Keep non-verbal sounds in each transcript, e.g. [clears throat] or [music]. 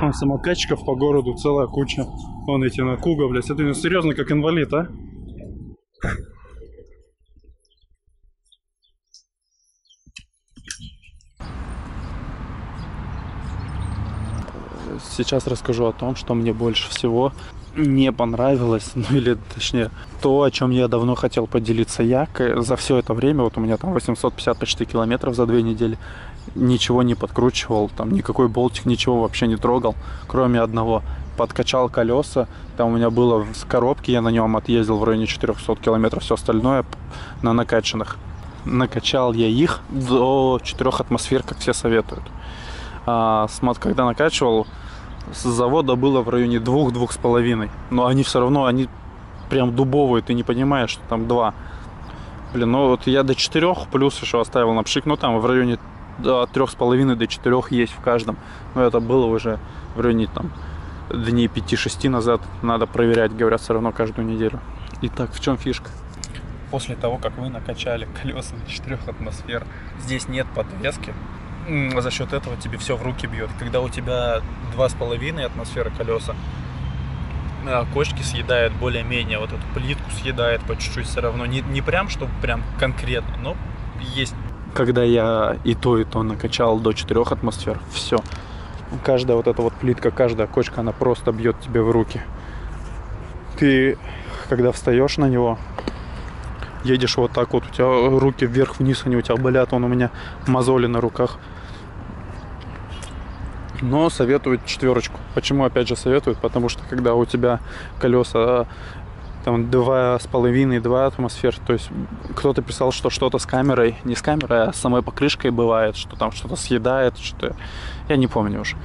Вон самокатчиков по городу целая куча. Вон эти на Куга, блядь. Это ну, серьезно как инвалид, а? Сейчас расскажу о том, что мне больше всего не понравилось, ну или точнее то, о чем я давно хотел поделиться. Я за все это время, вот у меня там 850 почти километров за две недели, ничего не подкручивал, там никакой болтик, ничего вообще не трогал, кроме одного. Подкачал колеса, там у меня было с коробки, я на нем отъездил в районе 400 километров, все остальное на накачанных. Накачал я их до 4 атмосфер, как все советуют. А, когда накачивал, с завода было в районе двух-двух с половиной. Но они все равно, они прям дубовые, ты не понимаешь, что там два. Блин, ну вот я до четырех плюс еще оставил на пшик, ну там в районе от трех с половиной до четырех есть в каждом. Но это было уже в районе там дней 5-6 назад. Надо проверять, говорят, все равно каждую неделю. Итак, в чем фишка? После того, как вы накачали колеса до 4 атмосфер, здесь нет подвески, за счет этого тебе все в руки бьет. Когда у тебя 2,5 атмосферы колеса, а, кочки съедает более-менее, вот эту плитку съедает по чуть-чуть все равно. Не, не прям, чтобы прям конкретно, но есть. Когда я и то, и то накачал до 4 атмосфер, все. Каждая вот эта вот плитка, каждая кочка, она просто бьет тебе в руки. Ты, когда встаешь на него, едешь вот так вот, у тебя руки вверх-вниз, они у тебя болят, он у меня мозоли на руках но советуют четверочку. Почему опять же советуют? Потому что когда у тебя колеса там два с половиной, два атмосфер. То есть кто-то писал, что что-то с камерой, не с камерой, а с самой покрышкой бывает, что там что-то съедает, что я не помню уже.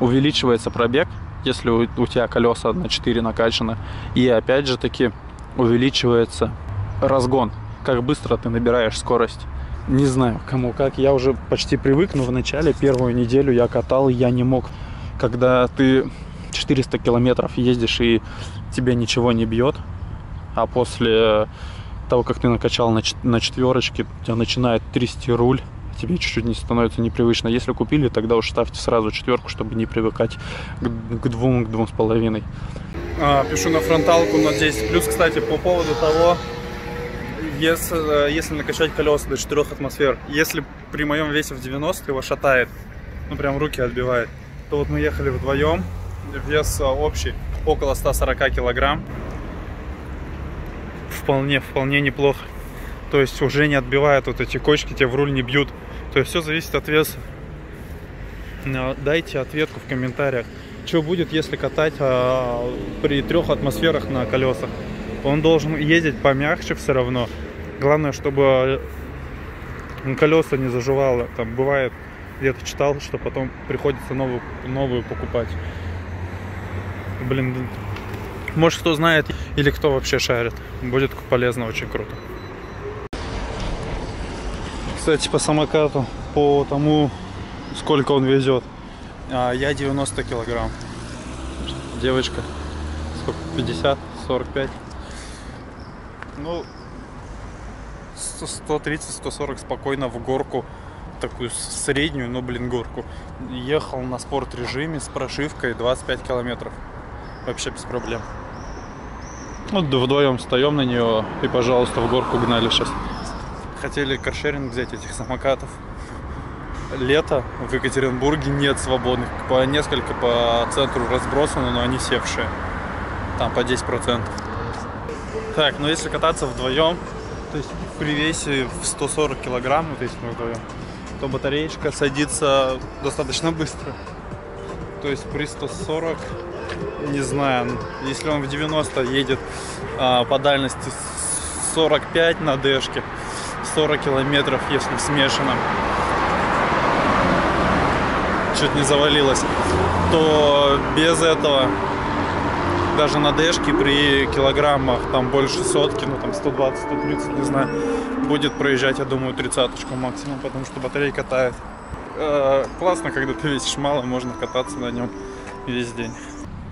Увеличивается пробег, если у, у тебя колеса на 4 накачаны. И опять же таки увеличивается разгон, как быстро ты набираешь скорость. Не знаю, кому как. Я уже почти привык, но в начале, первую неделю я катал, я не мог. Когда ты 400 километров ездишь и тебе ничего не бьет, а после того, как ты накачал на, на четверочке, тебя начинает трясти руль, тебе чуть-чуть не становится непривычно. Если купили, тогда уж ставьте сразу четверку, чтобы не привыкать к, двум, к двум с половиной. А, пишу на фронталку на 10. Плюс, кстати, по поводу того, если, э, если накачать колеса до 4 атмосфер, если при моем весе в 90 его шатает, ну прям руки отбивает, то вот мы ехали вдвоем, вес э, общий около 140 килограмм, вполне, вполне неплохо. То есть уже не отбивает вот эти кочки, тебе в руль не бьют. То есть все зависит от веса. Дайте ответку в комментариях, что будет, если катать а, при трех атмосферах на колесах. Он должен ездить помягче все равно, Главное, чтобы колеса не заживало. Там бывает, где-то читал, что потом приходится новую, новую покупать. Блин, может кто знает или кто вообще шарит. Будет полезно, очень круто. Кстати, по самокату, по тому, сколько он везет. А я 90 килограмм. Девочка, сколько, 50, 45. Ну, 130-140 спокойно в горку, такую среднюю, но, блин, горку. Ехал на спорт режиме с прошивкой 25 километров. Вообще без проблем. Вот вдвоем встаем на нее и, пожалуйста, в горку гнали сейчас. Хотели каршеринг взять этих самокатов. Лето в Екатеринбурге нет свободных. По несколько по центру разбросаны, но они севшие. Там по 10%. Так, ну если кататься вдвоем, то есть при весе в 140 килограмм, вот если мы вдвоем, то батареечка садится достаточно быстро. То есть при 140, не знаю, если он в 90 едет а, по дальности 45 на дэшке, 40 километров, если в смешанном, чуть не завалилось, то без этого даже на дэшке при килограммах там больше сотки, ну там 120, 130, не знаю, будет проезжать, я думаю, тридцаточку максимум, потому что батарейка тает. Э, классно, когда ты весишь мало, можно кататься на нем весь день.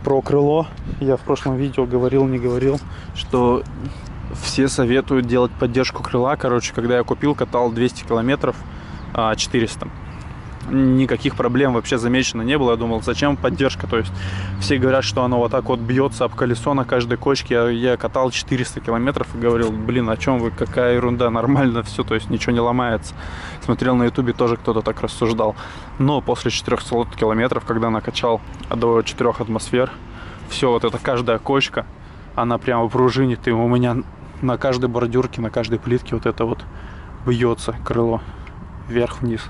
Про крыло я в прошлом видео говорил, не говорил, что все советуют делать поддержку крыла. Короче, когда я купил, катал 200 километров, 400. Никаких проблем вообще замечено не было. Я думал, зачем поддержка? То есть все говорят, что оно вот так вот бьется об колесо на каждой кочке. Я, я катал 400 километров и говорил, блин, о чем вы, какая ерунда, нормально все, то есть ничего не ломается. Смотрел на ютубе, тоже кто-то так рассуждал. Но после 400 километров, когда накачал до 4 атмосфер, все, вот это каждая кочка, она прямо пружинит, и у меня на каждой бордюрке, на каждой плитке вот это вот бьется крыло вверх-вниз.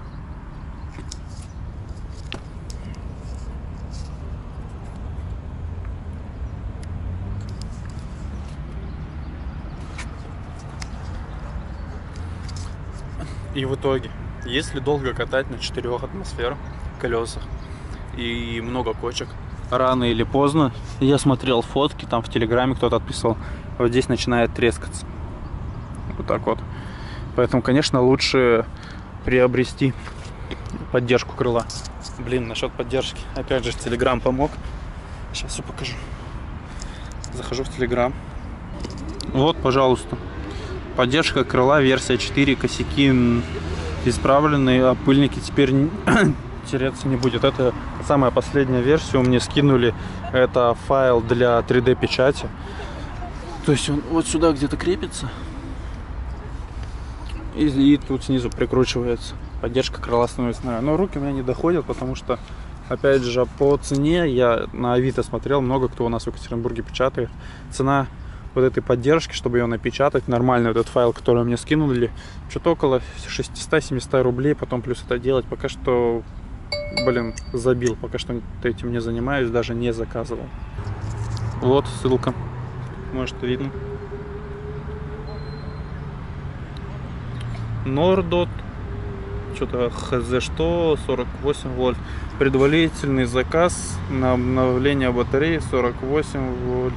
И в итоге, если долго катать на 4 атмосфер колесах и много кочек, рано или поздно, я смотрел фотки, там в Телеграме кто-то отписал, вот здесь начинает трескаться. Вот так вот. Поэтому, конечно, лучше приобрести поддержку крыла. Блин, насчет поддержки. Опять же, Телеграм помог. Сейчас все покажу. Захожу в Телеграм. Вот, пожалуйста. Поддержка крыла, версия 4, косяки исправлены, а пыльники теперь [coughs] тереться не будет. Это самая последняя версия, мне скинули. Это файл для 3D печати. То есть он вот сюда где-то крепится. И, и тут снизу прикручивается. Поддержка крыла становится. Но руки у меня не доходят, потому что, опять же, по цене я на Авито смотрел, много кто у нас в Екатеринбурге печатает. Цена вот этой поддержки, чтобы ее напечатать, нормально этот файл, который мне скинули, что-то около 600-700 рублей, потом плюс это делать, пока что, блин, забил, пока что этим не занимаюсь, даже не заказывал. Вот ссылка, может видно. Нордот, что-то хз что, 48 вольт. Предварительный заказ на обновление батареи 48 вольт.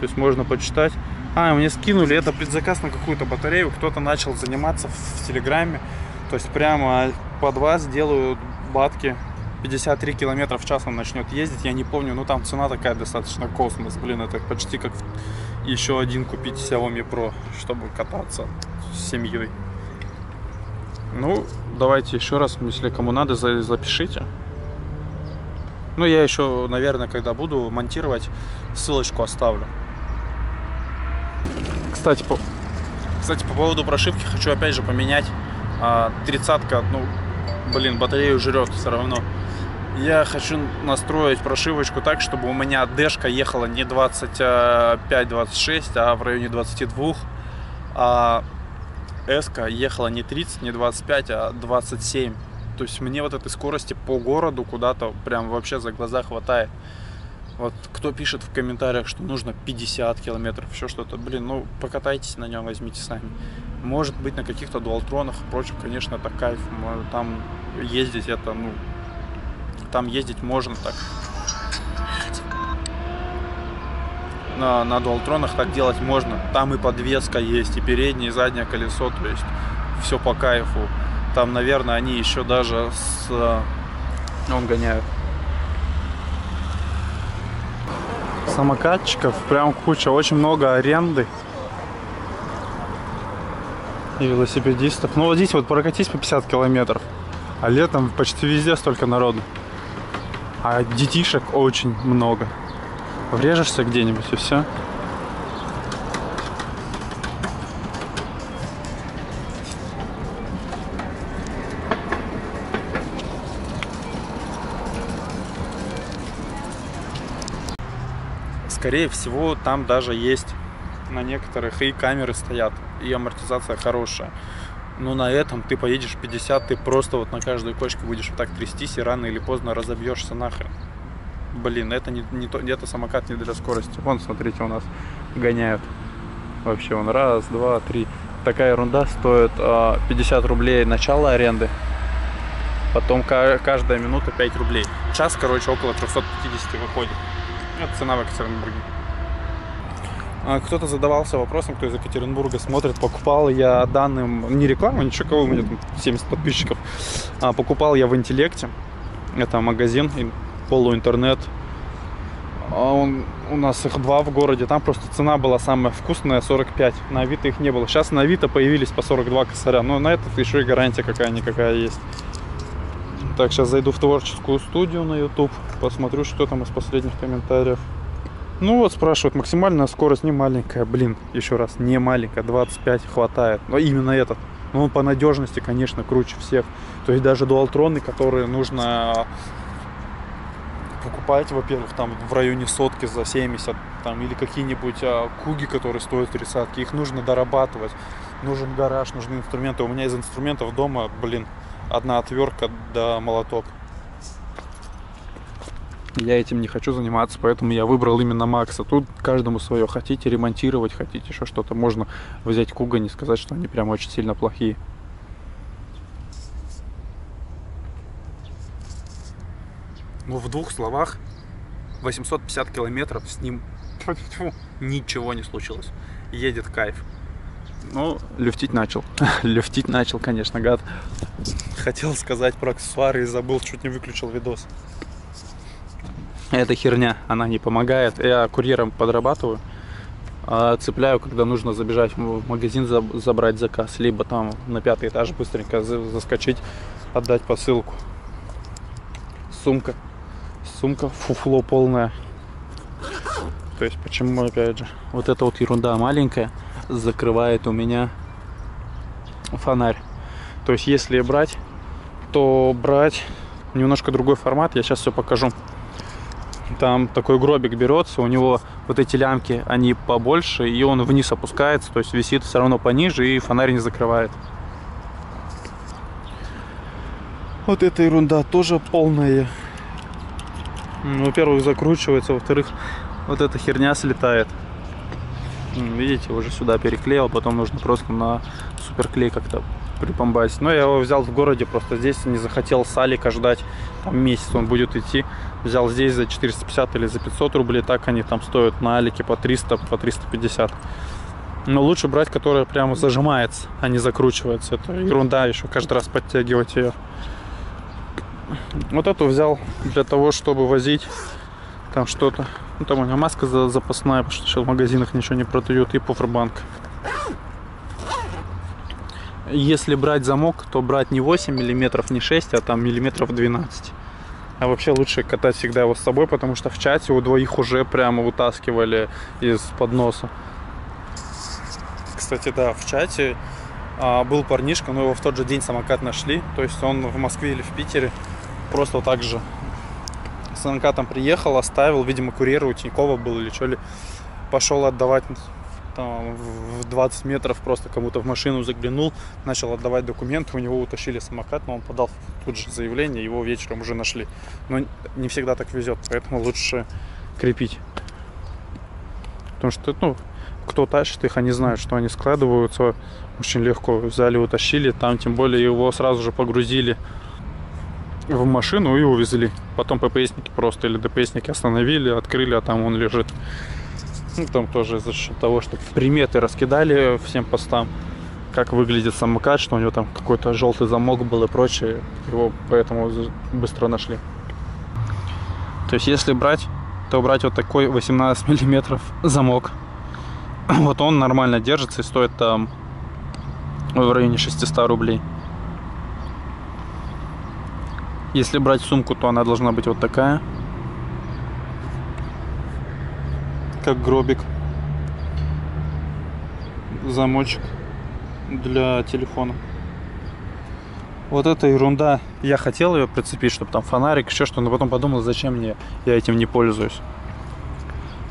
То есть можно почитать. А, мне скинули это предзаказ на какую-то батарею. Кто-то начал заниматься в Телеграме. То есть прямо под вас делают батки. 53 километра в час он начнет ездить. Я не помню, ну там цена такая достаточно космос. Блин, это почти как еще один купить Xiaomi Pro, чтобы кататься с семьей. Ну, давайте еще раз, если кому надо, запишите. Ну, я еще, наверное, когда буду монтировать, ссылочку оставлю. Кстати, по, кстати, по поводу прошивки хочу опять же поменять. А, тридцатка, ну, блин, батарею жрет все равно. Я хочу настроить прошивочку так, чтобы у меня дэшка ехала не 25-26, а в районе 22. А эска ехала не 30, не 25, а 27. То есть мне вот этой скорости по городу куда-то прям вообще за глаза хватает. Вот кто пишет в комментариях, что нужно 50 километров, еще что-то, блин, ну покатайтесь на нем, возьмите сами. Может быть на каких-то дуалтронах и прочем, конечно, это кайф. Там ездить это, ну, там ездить можно так. На, на дуалтронах так делать можно. Там и подвеска есть, и переднее, и заднее колесо, то есть все по кайфу. Там, наверное, они еще даже с... Э, он гоняют самокатчиков, прям куча, очень много аренды и велосипедистов. Ну вот здесь вот прокатись по 50 километров, а летом почти везде столько народу. А детишек очень много. Врежешься где-нибудь и все. Скорее всего, там даже есть на некоторых и камеры стоят, и амортизация хорошая. Но на этом ты поедешь 50, ты просто вот на каждой кочке будешь вот так трястись, и рано или поздно разобьешься нахрен. Блин, это не, не то, это самокат не для скорости. Вон, смотрите, у нас гоняют. Вообще, он раз, два, три. Такая ерунда стоит 50 а, рублей начало аренды. Потом каждая минута 5 рублей. Час, короче, около 350 выходит. Это цена в Екатеринбурге. А, кто-то задавался вопросом, кто из Екатеринбурга смотрит, покупал я данным, не рекламу, ничего, кого у меня там 70 подписчиков, а, покупал я в Интеллекте, это магазин, полуинтернет, А он, у нас их два в городе. Там просто цена была самая вкусная 45. На Авито их не было. Сейчас на Авито появились по 42 косаря. Но на этот еще и гарантия какая-никакая есть. Так, сейчас зайду в творческую студию на YouTube. Посмотрю, что там из последних комментариев. Ну вот спрашивают, максимальная скорость не маленькая, блин, еще раз, не маленькая, 25 хватает. Но именно этот. Но он по надежности, конечно, круче всех. То есть даже дуалтроны, которые нужно покупать, во-первых, там в районе сотки за 70, там, или какие-нибудь а, куги, которые стоят тридцатки, их нужно дорабатывать. Нужен гараж, нужны инструменты. У меня из инструментов дома, блин, одна отвертка да молоток я этим не хочу заниматься, поэтому я выбрал именно Макса. Тут каждому свое. Хотите ремонтировать, хотите еще что-то, можно взять Куга, не сказать, что они прям очень сильно плохие. Ну, в двух словах, 850 километров с ним [laughs] ничего не случилось. Едет кайф. Ну, люфтить начал. [laughs] люфтить начал, конечно, гад. Хотел сказать про аксессуары и забыл, чуть не выключил видос. Эта херня, она не помогает. Я курьером подрабатываю. А цепляю, когда нужно забежать в магазин, забрать заказ. Либо там на пятый этаж быстренько заскочить, отдать посылку. Сумка. Сумка фуфло полная. То есть почему, опять же, вот эта вот ерунда маленькая закрывает у меня фонарь. То есть если брать, то брать немножко другой формат. Я сейчас все покажу там такой гробик берется, у него вот эти лямки, они побольше, и он вниз опускается, то есть висит все равно пониже, и фонарь не закрывает. Вот эта ерунда тоже полная. Во-первых, закручивается, во-вторых, вот эта херня слетает. Видите, уже сюда переклеил, потом нужно просто на суперклей как-то припомбасить. Но я его взял в городе, просто здесь не захотел салика ждать. Там месяц он будет идти. Взял здесь за 450 или за 500 рублей. Так они там стоят на алике по 300, по 350. Но лучше брать, которая прямо зажимается, а не закручивается. Это ерунда еще каждый раз подтягивать ее. Вот эту взял для того, чтобы возить там что-то. Ну, там у меня маска запасная, потому что сейчас в магазинах ничего не продают. И пуфербанк. Если брать замок, то брать не 8 миллиметров, не 6, а там миллиметров 12. А вообще лучше катать всегда его с собой, потому что в чате у двоих уже прямо вытаскивали из подноса. Кстати, да, в чате а, был парнишка, но его в тот же день самокат нашли. То есть он в Москве или в Питере просто так же с самокатом приехал, оставил, видимо, курьер у Тинькова был или что ли. Пошел отдавать там в 20 метров просто кому-то в машину заглянул, начал отдавать документы, у него утащили самокат, но он подал тут же заявление, его вечером уже нашли. Но не всегда так везет, поэтому лучше крепить. Потому что, ну, кто тащит их, они знают, что они складываются очень легко. Взяли, утащили, там тем более его сразу же погрузили в машину и увезли. Потом ППСники просто или ДПСники остановили, открыли, а там он лежит. Ну, там тоже за счет того, что приметы раскидали всем постам, как выглядит самокат, что у него там какой-то желтый замок был и прочее. Его поэтому быстро нашли. То есть, если брать, то брать вот такой 18 миллиметров замок. [clears throat] Вот он нормально держится и стоит там в районе 600 рублей. Если брать сумку, то она должна быть вот такая. как гробик. Замочек для телефона. Вот эта ерунда. Я хотел ее прицепить, чтобы там фонарик, еще что, но потом подумал, зачем мне, я этим не пользуюсь.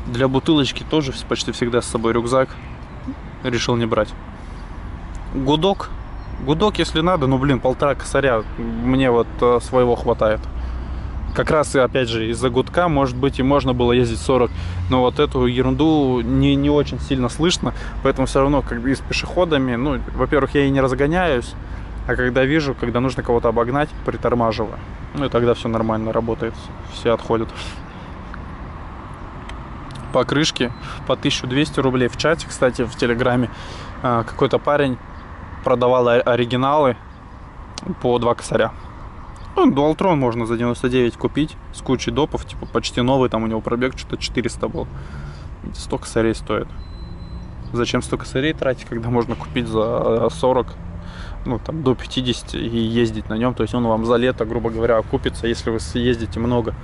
Для бутылочки тоже почти всегда с собой рюкзак. Решил не брать. Гудок. Гудок, если надо, ну блин, полтора косаря. Мне вот э, своего хватает как раз и опять же из-за гудка, может быть, и можно было ездить 40, но вот эту ерунду не, не очень сильно слышно, поэтому все равно как бы и с пешеходами, ну, во-первых, я и не разгоняюсь, а когда вижу, когда нужно кого-то обогнать, притормаживаю. Ну и тогда все нормально работает, все отходят. Покрышки по 1200 рублей в чате, кстати, в Телеграме. А, какой-то парень продавал оригиналы по 2 косаря Ну, Dualtron можно за 99 купить с кучей допов, типа почти новый, там у него пробег что-то 400 был. 100 косарей стоит. Зачем столько косарей тратить, когда можно купить за 40, ну там до 50 и ездить на нем. То есть он вам за лето, грубо говоря, окупится, если вы ездите много.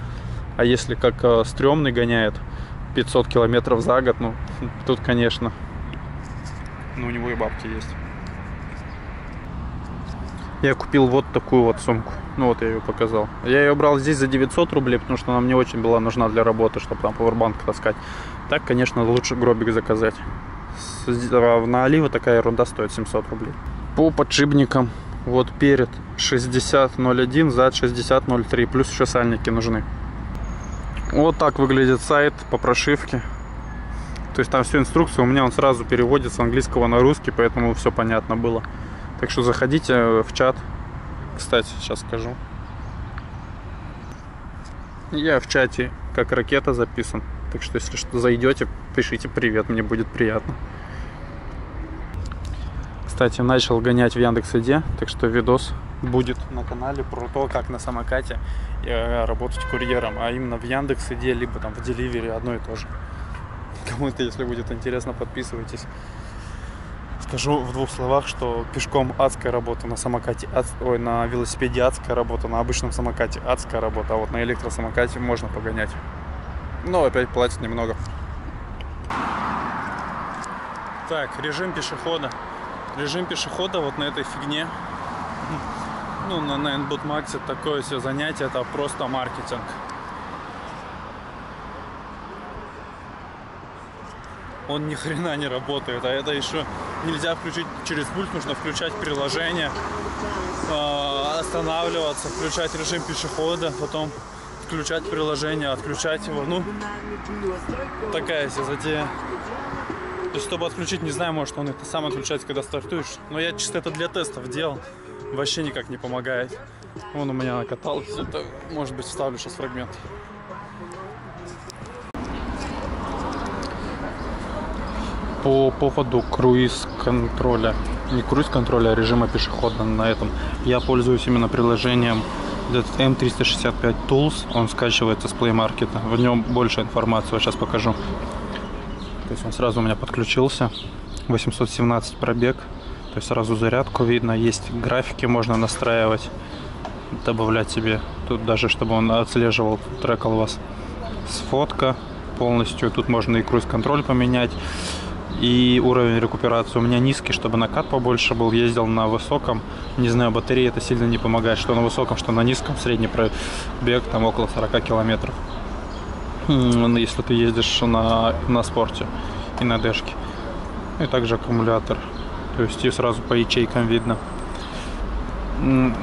А если как э, стрёмный гоняет 500 километров за год, ну [laughs] тут, конечно, ну у него и бабки есть. Я купил вот такую вот сумку. Ну вот я ее показал. Я ее брал здесь за 900 рублей, потому что она мне очень была нужна для работы, чтобы там пауэрбанк таскать. Так, конечно, лучше гробик заказать. На Оливы такая ерунда стоит 700 рублей. По подшипникам. Вот перед 60.01, зад 60.03. Плюс еще сальники нужны. Вот так выглядит сайт по прошивке. То есть там всю инструкцию у меня он сразу переводит с английского на русский, поэтому все понятно было. Так что заходите в чат. Кстати, сейчас скажу. Я в чате как ракета записан. Так что если что зайдете, пишите привет, мне будет приятно. Кстати, начал гонять в Яндекс.Иде, так что видос будет на канале про то, как на самокате э, работать курьером, а именно в Яндекс.Иде, либо там в Деливере одно и то же. Кому-то, если будет интересно, подписывайтесь. Скажу в двух словах, что пешком адская работа, на самокате, ад, ой, на велосипеде адская работа, на обычном самокате адская работа, а вот на электросамокате можно погонять. Но опять платят немного. Так, режим пешехода. Режим пешехода вот на этой фигне. Ну, на, на Nbot Max такое все занятие, это просто маркетинг. Он ни хрена не работает. А это еще нельзя включить через пульт, нужно включать приложение, а, останавливаться, включать режим пешехода, потом включать приложение, отключать его. Ну, такая себе затея. То есть, чтобы отключить, не знаю, может он это сам отключается, когда стартуешь. Но я чисто это для тестов делал. Вообще никак не помогает. Вон у меня накаталось. [laughs] Это, может быть, вставлю сейчас фрагмент. По поводу круиз-контроля. Не круиз-контроля, а режима пешехода на этом. Я пользуюсь именно приложением M365 Tools. Он скачивается с Play Market. В нем больше информации. Вот сейчас покажу. То есть он сразу у меня подключился. 817 пробег. То есть сразу зарядку видно. Есть графики, можно настраивать, добавлять себе. Тут даже, чтобы он отслеживал, трекал вас. Сфотка полностью. Тут можно и круиз-контроль поменять и уровень рекуперации у меня низкий, чтобы накат побольше был. Ездил на высоком, не знаю, батареи это сильно не помогает, что на высоком, что на низком, средний пробег там около 40 километров. Если ты ездишь на, на спорте и на дэшке. И также аккумулятор. То есть и сразу по ячейкам видно.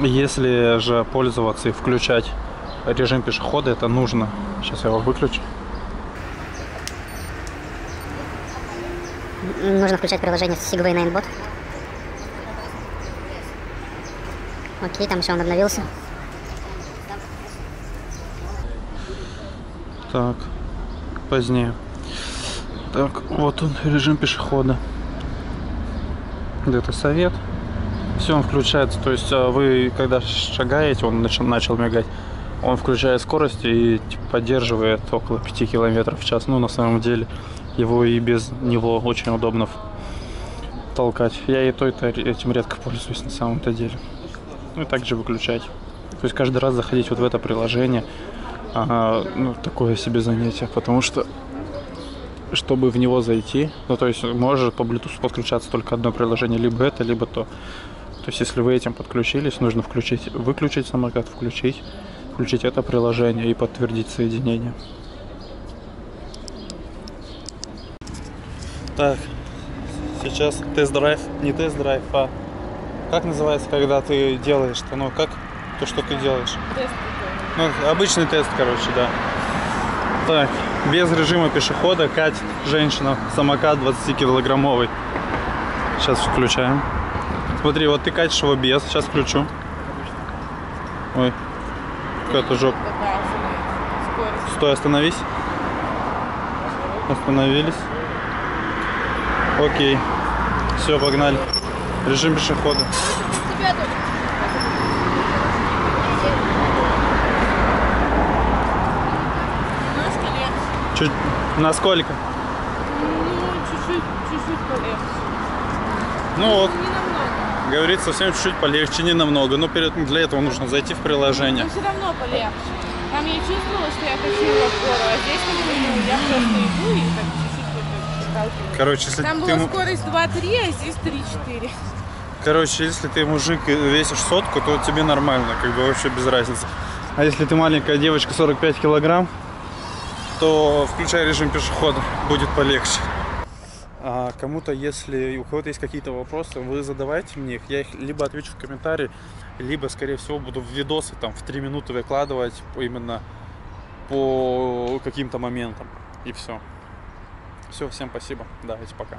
Если же пользоваться и включать режим пешехода, это нужно. Сейчас я его выключу. Нужно включать приложение Segway Ninebot. Окей, там еще он обновился. Так, позднее. Так, вот он, режим пешехода. Где-то совет. Все, он включается. То есть а, вы, когда шагаете, он начал, начал мигать. Он включает скорость и поддерживает около 5 километров в час. Ну, на самом деле, его и без него очень удобно толкать. Я и то, и то этим редко пользуюсь на самом-то деле. Ну и также выключать. То есть каждый раз заходить вот в это приложение, ага, ну, такое себе занятие, потому что чтобы в него зайти, ну то есть может по Bluetooth подключаться только одно приложение, либо это, либо то. То есть если вы этим подключились, нужно включить, выключить самокат, включить, включить это приложение и подтвердить соединение. Так, сейчас тест-драйв, не тест-драйв, а как называется, когда ты делаешь-то, ну как, то, что ты делаешь? Тест. Ну, обычный тест, короче, да. Так, без режима пешехода катит женщина самокат 20-килограммовый. Сейчас включаем. Смотри, вот ты катишь его без, сейчас включу. Ой, какая-то жопа. Стой, остановись. Остановились. Окей. Все, погнали. Режим пешехода. Чуть... Насколько? Ну, чуть-чуть полегче. Ну вот. Говорит, совсем чуть-чуть полегче, не намного. Но перед, для этого нужно зайти в приложение. Ну, Но все равно полегче. Там я чувствовала, что я хочу в гору, а здесь как я просто иду и так сталкиваюсь. Короче, если Там ты, была скорость 2-3, а здесь 3-4. короче, если ты мужик и весишь сотку, то тебе нормально, как бы вообще без разницы. А если ты маленькая девочка 45 килограмм, то включай режим пешехода, будет полегче. А кому-то, если у кого-то есть какие-то вопросы, вы задавайте мне их. Я их либо отвечу в комментарии, либо, скорее всего, буду в видосы там в 3 минуты выкладывать именно по каким-то моментам. И все. Все, всем спасибо. Давайте пока.